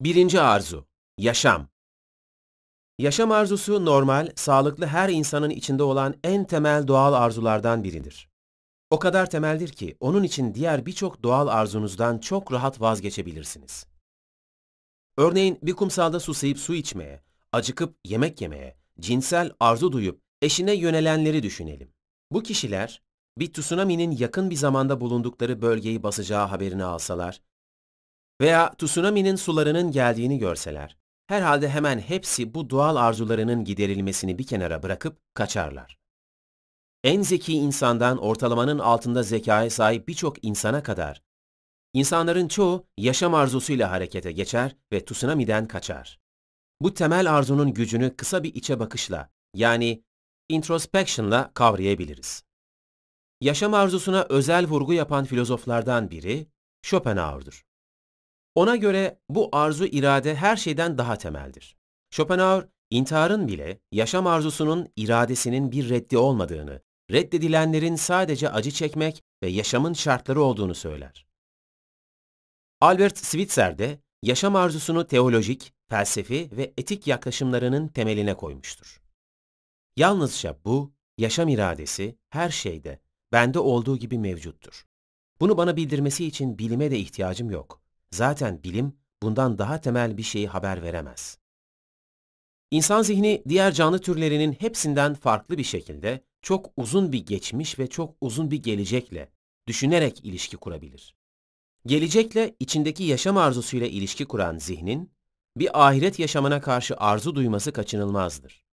Birinci arzu, yaşam. Yaşam arzusu normal, sağlıklı her insanın içinde olan en temel doğal arzulardan biridir. O kadar temeldir ki onun için diğer birçok doğal arzunuzdan çok rahat vazgeçebilirsiniz. Örneğin bir kumsalda susayıp su içmeye, acıkıp yemek yemeye, cinsel arzu duyup eşine yönelenleri düşünelim. Bu kişiler bir tsunami'nin yakın bir zamanda bulundukları bölgeyi basacağı haberini alsalar veya tsunami'nin sularının geldiğini görseler, herhalde hemen hepsi bu doğal arzularının giderilmesini bir kenara bırakıp kaçarlar. En zeki insandan ortalamanın altında zekaya sahip birçok insana kadar, insanların çoğu yaşam arzusuyla harekete geçer ve tsunami'den kaçar. Bu temel arzunun gücünü kısa bir içe bakışla, yani introspection'la kavrayabiliriz. Yaşam arzusuna özel vurgu yapan filozoflardan biri Schopenhauer'dur. Ona göre bu arzu irade her şeyden daha temeldir. Schopenhauer, intiharın bile yaşam arzusunun iradesinin bir reddi olmadığını, reddedilenlerin sadece acı çekmek ve yaşamın şartları olduğunu söyler. Albert Switzer de yaşam arzusunu teolojik, felsefi ve etik yaklaşımlarının temeline koymuştur. Yalnızca bu, yaşam iradesi her şeyde, bende olduğu gibi mevcuttur. Bunu bana bildirmesi için bilime de ihtiyacım yok. Zaten bilim bundan daha temel bir şeyi haber veremez. İnsan zihni diğer canlı türlerinin hepsinden farklı bir şekilde çok uzun bir geçmiş ve çok uzun bir gelecekle düşünerek ilişki kurabilir. Gelecekle içindeki yaşam arzusuyla ilişki kuran zihnin bir ahiret yaşamına karşı arzu duyması kaçınılmazdır.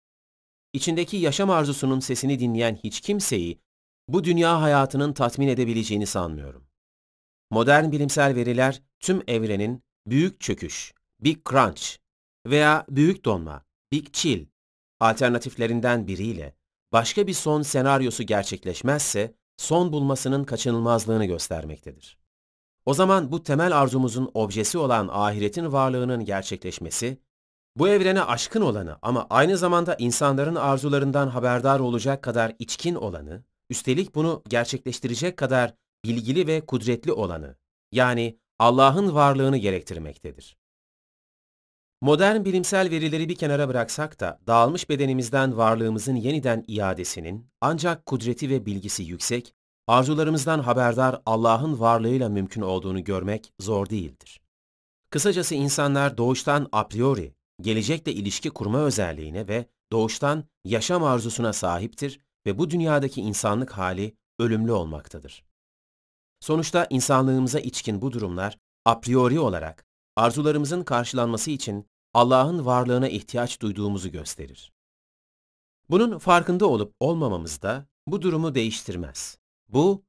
İçindeki yaşam arzusunun sesini dinleyen hiç kimseyi bu dünya hayatının tatmin edebileceğini sanmıyorum. Modern bilimsel veriler tüm evrenin büyük çöküş, big crunch veya büyük donma, big chill alternatiflerinden biriyle başka bir son senaryosu gerçekleşmezse son bulmasının kaçınılmazlığını göstermektedir. O zaman bu temel arzumuzun objesi olan ahiretin varlığının gerçekleşmesi, bu evrene aşkın olanı ama aynı zamanda insanların arzularından haberdar olacak kadar içkin olanı, üstelik bunu gerçekleştirecek kadar bilgili ve kudretli olanı, yani Allah'ın varlığını gerektirmektedir. Modern bilimsel verileri bir kenara bıraksak da dağılmış bedenimizden varlığımızın yeniden iadesinin ancak kudreti ve bilgisi yüksek, arzularımızdan haberdar Allah'ın varlığıyla mümkün olduğunu görmek zor değildir. Kısacası insanlar doğuştan a priori, gelecekle ilişki kurma özelliğine ve doğuştan yaşam arzusuna sahiptir ve bu dünyadaki insanlık hali ölümlü olmaktadır. Sonuçta insanlığımıza içkin bu durumlar a priori olarak arzularımızın karşılanması için Allah'ın varlığına ihtiyaç duyduğumuzu gösterir. Bunun farkında olup olmamamız da bu durumu değiştirmez. Bu,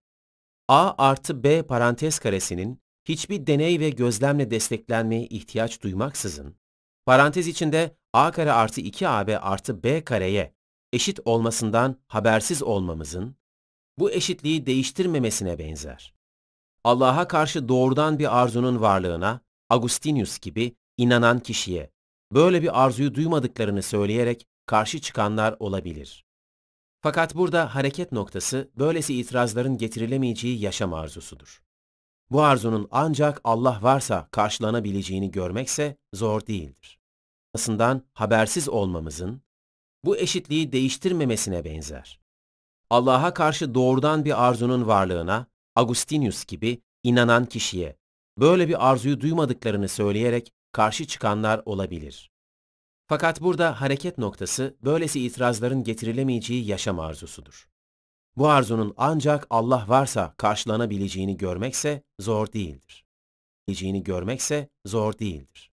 a artı b parantez karesinin hiçbir deney ve gözlemle desteklenmeye ihtiyaç duymaksızın, parantez içinde a kare artı 2ab artı b kareye eşit olmasından habersiz olmamızın, bu eşitliği değiştirmemesine benzer. Allah'a karşı doğrudan bir arzunun varlığına, Agustinius gibi inanan kişiye, böyle bir arzuyu duymadıklarını söyleyerek karşı çıkanlar olabilir. Fakat burada hareket noktası böylesi itirazların getirilemeyeceği yaşam arzusudur. Bu arzunun ancak Allah varsa karşılanabileceğini görmekse zor değildir. Aslında habersiz olmamızın bu eşitliği değiştirmemesine benzer. Allah'a karşı doğrudan bir arzunun varlığına, Agustinius gibi inanan kişiye, böyle bir arzuyu duymadıklarını söyleyerek karşı çıkanlar olabilir. Fakat burada hareket noktası böylesi itirazların getirilemeyeceği yaşam arzusudur. Bu arzunun ancak Allah varsa karşılanabileceğini görmekse zor değildir. Bileceğini görmekse zor değildir.